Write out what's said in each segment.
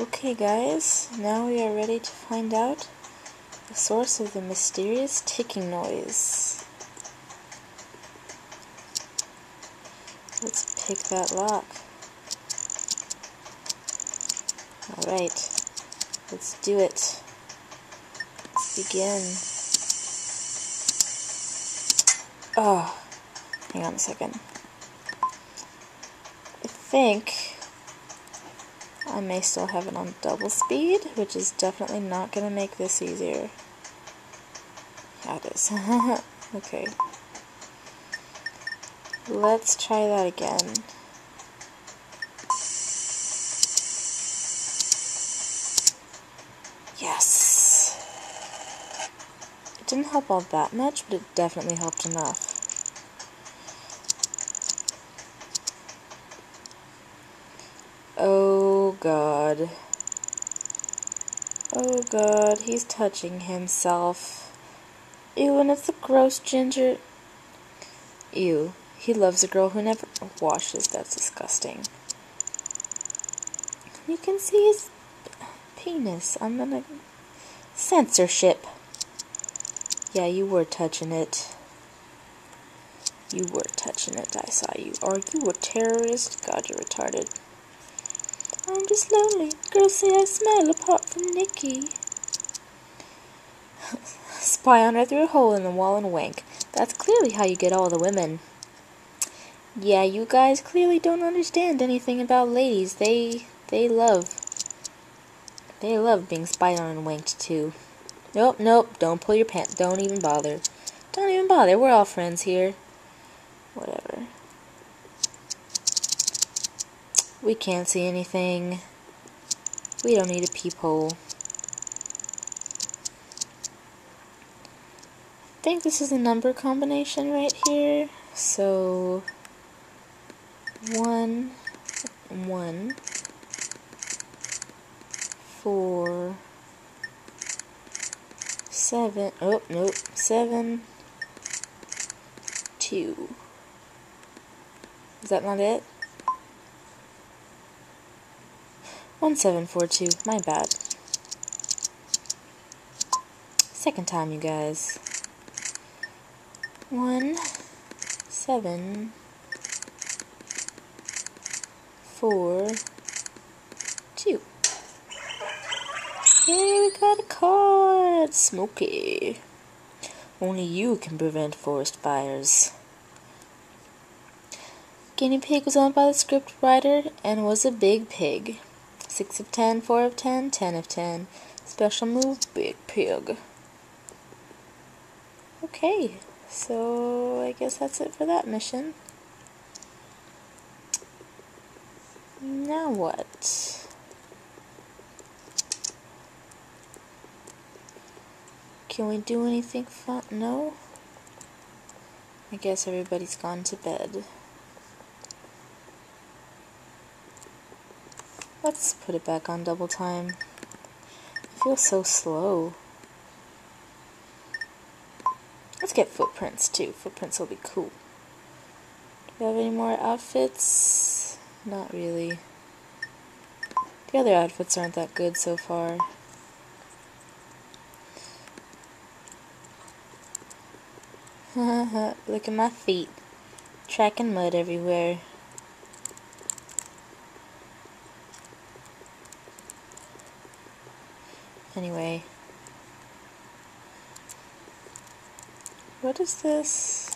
Okay guys, now we are ready to find out the source of the mysterious ticking noise. Let's pick that lock. Alright, let's do it. Let's begin. Oh, hang on a second. I think I may still have it on double speed, which is definitely not going to make this easier. Yeah, it is. okay. Let's try that again. Yes! It didn't help all that much, but it definitely helped enough. Oh god. Oh god, he's touching himself. Ew, and it's a gross ginger. Ew, he loves a girl who never washes. That's disgusting. You can see his penis. I'm gonna. Censorship. Yeah, you were touching it. You were touching it. I saw you. Are you a terrorist? God, you're retarded. I'm just lonely. Girls say I smell apart from Nikki. Spy on her through a hole in the wall and wank. That's clearly how you get all the women. Yeah, you guys clearly don't understand anything about ladies. They they love they love being spied on and wanked too. Nope, nope, don't pull your pants. Don't even bother. Don't even bother. We're all friends here. Whatever. We can't see anything. We don't need a peephole. I think this is a number combination right here. So, one, one, four, seven, oh, nope, seven, two. Is that not it? 1742, my bad. Second time, you guys. One, seven, four, two. Yay, we got a card! Smoky. Only you can prevent forest fires. Guinea Pig was owned by the script writer and was a big pig. 6 of 10, 4 of 10, 10 of 10. Special move, Big Pig. Okay, so I guess that's it for that mission. Now what? Can we do anything fun? No? I guess everybody's gone to bed. Let's put it back on double time. I feel so slow. Let's get footprints too. Footprints will be cool. Do we have any more outfits? Not really. The other outfits aren't that good so far. Look at my feet. Tracking mud everywhere. Anyway. What is this?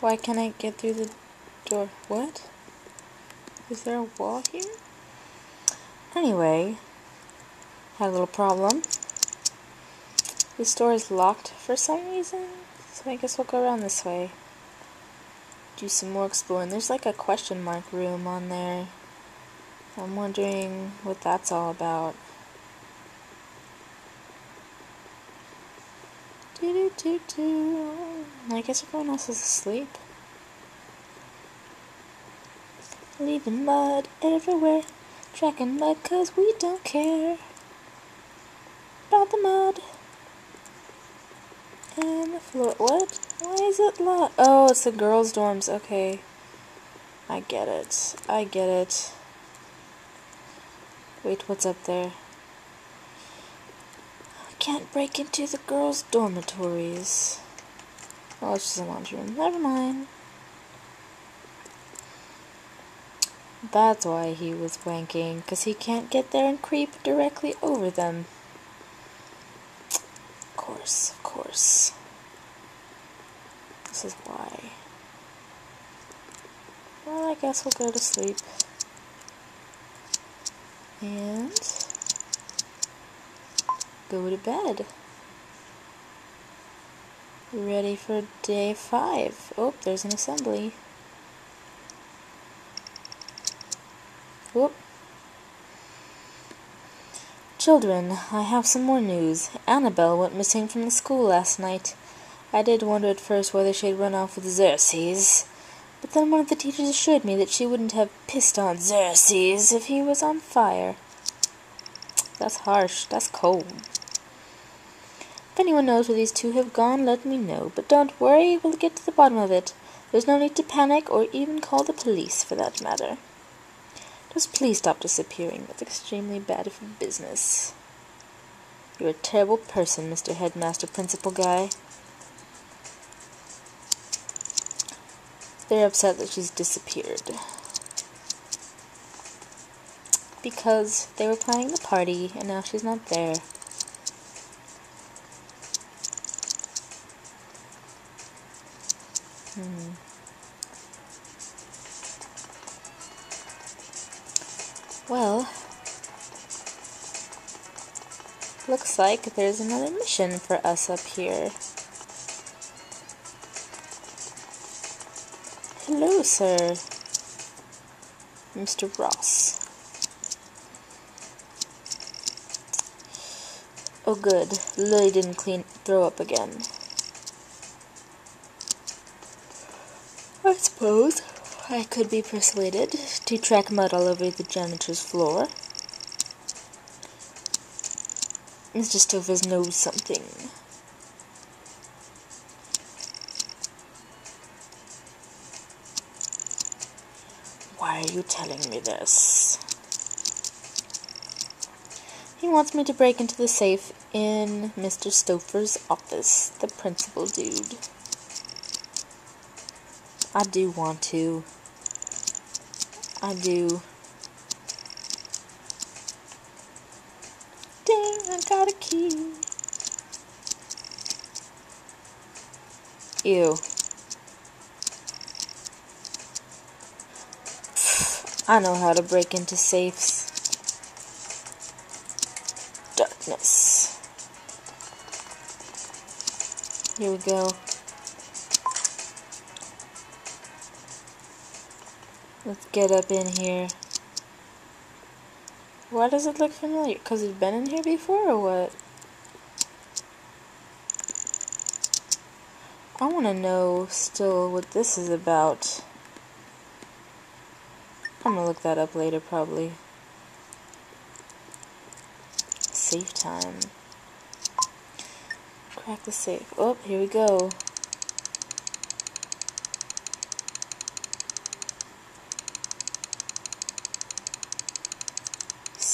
Why can't I get through the door? What? Is there a wall here? Anyway, had a little problem. This door is locked for some reason, so I guess we'll go around this way. Do some more exploring. There's like a question mark room on there. I'm wondering what that's all about. Do do do do. I guess everyone else is asleep. Leaving mud everywhere. Tracking mud cause we don't care. About the mud. And the floor. What? Why is it locked? Oh, it's the girls' dorms. Okay. I get it. I get it. Wait, what's up there? Can't break into the girls' dormitories. Oh, it's just a laundry room. Never mind. That's why he was wanking, because he can't get there and creep directly over them. Of course, of course. This is why. Well, I guess we'll go to sleep. And go to bed. Ready for day five. Oh, there's an assembly. Whoop. Children, I have some more news. Annabelle went missing from the school last night. I did wonder at first whether she had run off with Xerxes, but then one of the teachers assured me that she wouldn't have pissed on Xerxes if he was on fire. That's harsh. That's cold. If anyone knows where these two have gone, let me know. But don't worry, we'll get to the bottom of it. There's no need to panic or even call the police, for that matter. Just please stop disappearing. That's extremely bad for business. You're a terrible person, Mr. Headmaster Principal Guy. They're upset that she's disappeared. Because they were planning the party and now she's not there. Hmm. Well, looks like there's another mission for us up here. Hello, sir. Mr. Ross. Oh good, Lily didn't clean throw up again. Suppose I could be persuaded to track mud all over the janitor's floor. Mr. Stouffer's knows something. Why are you telling me this? He wants me to break into the safe in Mr. Stouffer's office, the principal dude. I do want to. I do. Ding, I got a key. Ew. I know how to break into safes. Darkness. Here we go. Let's get up in here. Why does it look familiar? Because it's been in here before or what? I want to know still what this is about. I'm going to look that up later probably. Safe time. Crack the safe. Oh, here we go.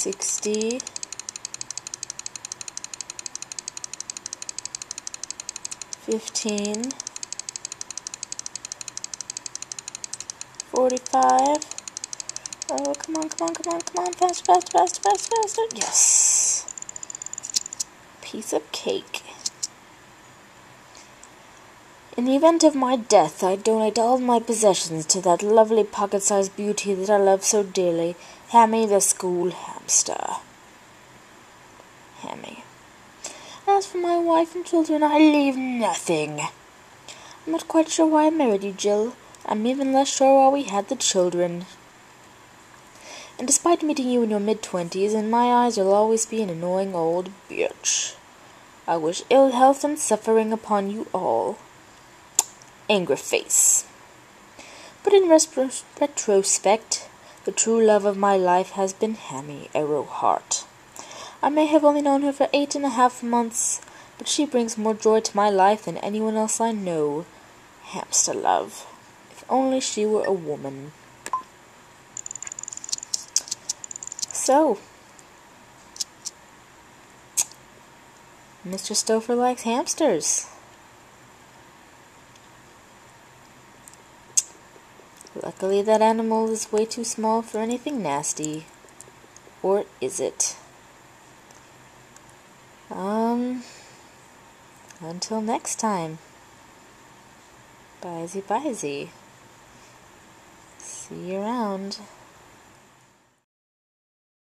60 15 45 oh come on come on come on come on fast fast fast fast faster yes. Piece of cake in the event of my death, I donate all my possessions to that lovely pocket-sized beauty that I love so dearly, Hammy the school hamster. Hammy. As for my wife and children, I leave nothing. I'm not quite sure why I married you, Jill. I'm even less sure why we had the children. And despite meeting you in your mid-twenties, in my eyes you'll always be an annoying old bitch. I wish ill health and suffering upon you all angry face. But in retrospect, the true love of my life has been Hammy Arrowheart. I may have only known her for eight and a half months, but she brings more joy to my life than anyone else I know. Hamster love. If only she were a woman. So, Mr. Stouffer likes hamsters. Luckily that animal is way too small for anything nasty. Or is it? Um, until next time. Bye-zy, bye-zy. See you around.